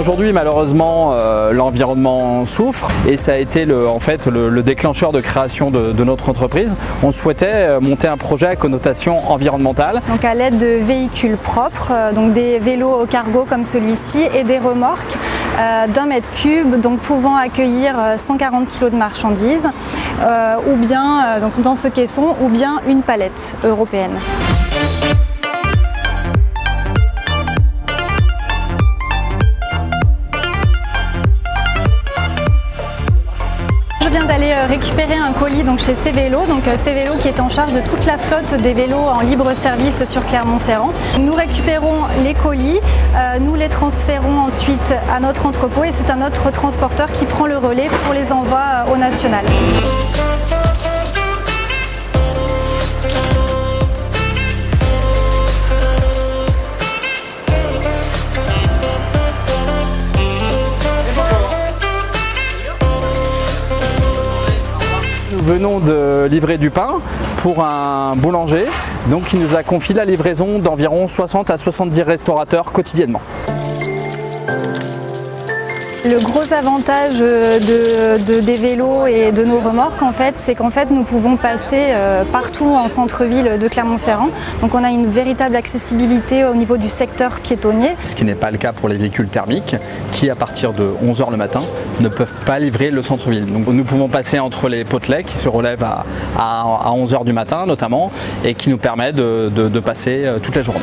Aujourd'hui, malheureusement, euh, l'environnement souffre et ça a été le, en fait le, déclencheur de création de, notre entreprise. On souhaitait euh, monter un projet à connotation environnementale. Donc à l'aide de véhicules propres, euh, donc des vélos au cargo comme celui-ci et des remorques d'un mètre cube, donc pouvant accueillir 140 kg de marchandises, ou bien donc dans ce caisson, ou bien une palette européenne. Viens d'aller euh, récupérer un colis donc chez Cvélo, donc euh, Cvélo qui est en charge de toute la flotte des vélos en libre service sur Clermont-Ferrand. Nous récupérons les colis, euh, nous les transférons ensuite à notre entrepôt et c'est un autre transporteur qui prend le relais pour les envois au national. Nous venons de livrer du pain pour un boulanger, donc il nous a confié la livraison d'environ 60 à 70 restaurateurs quotidiennement. Le gros avantage de, des vélos et de nos remorques, c'est qu'en fait, nous pouvons passer euh, partout en centre-ville de Clermont-Ferrand. Donc, on a une véritable accessibilité au niveau du secteur piétonnier. Ce qui n'est pas le cas pour les véhicules thermiques, qui à partir de 11h le matin ne peuvent pas livrer le centre-ville. Nous pouvons passer entre les potelets qui se relèvent à, à, 11h du matin, notamment, et qui nous permet de, de passer euh, toute la journée.